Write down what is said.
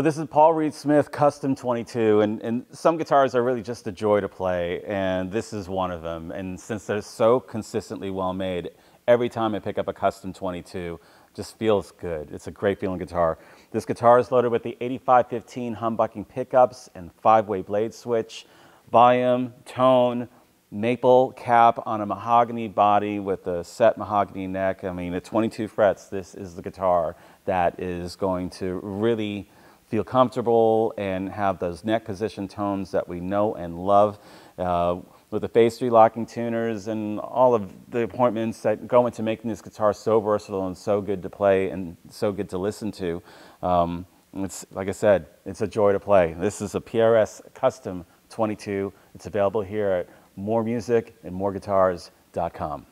So this is Paul Reed Smith Custom 22, and, and some guitars are really just a joy to play, and this is one of them. And since they're so consistently well made, every time I pick up a Custom 22, just feels good. It's a great feeling guitar. This guitar is loaded with the 8515 humbucking pickups and five-way blade switch, volume, tone, maple cap on a mahogany body with a set mahogany neck. I mean, at 22 frets, this is the guitar that is going to really feel comfortable and have those neck position tones that we know and love. Uh, with the phase three locking tuners and all of the appointments that go into making this guitar so versatile and so good to play and so good to listen to. Um, it's like I said, it's a joy to play. This is a PRS Custom 22. It's available here at mooremusic and mooreguitars.com.